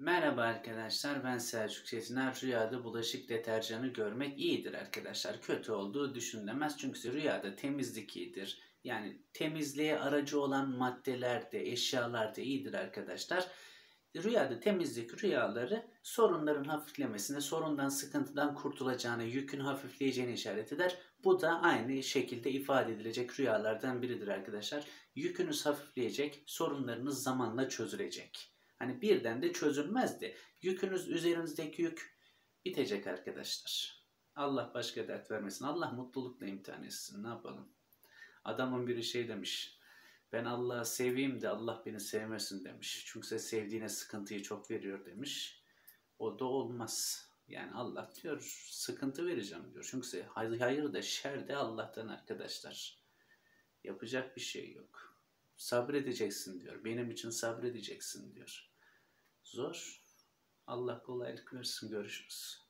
Merhaba arkadaşlar ben Selçuk Çetiner. Rüyada bulaşık deterjanı görmek iyidir arkadaşlar. Kötü olduğu düşünülemez çünkü rüyada temizlik iyidir. Yani temizliğe aracı olan maddeler de eşyalar da iyidir arkadaşlar. Rüyada temizlik rüyaları sorunların hafiflemesine, sorundan, sıkıntıdan kurtulacağını, yükün hafifleyeceğini işaret eder. Bu da aynı şekilde ifade edilecek rüyalardan biridir arkadaşlar. Yükünüz hafifleyecek, sorunlarınız zamanla çözülecek. Hani birden de çözülmezdi. Yükünüz üzerinizdeki yük bitecek arkadaşlar. Allah başka dert vermesin. Allah mutlulukla imtihan etsin. Ne yapalım? Adamın biri şey demiş. Ben Allah'ı seveyim de Allah beni sevmesin demiş. Çünkü sevdiğine sıkıntıyı çok veriyor demiş. O da olmaz. Yani Allah diyor sıkıntı vereceğim diyor. Çünkü hayır da şer de Allah'tan arkadaşlar. Yapacak bir şey yok. Sabredeceksin diyor. Benim için sabredeceksin diyor. Zor. Allah kolaylık versin. Görüşürüz.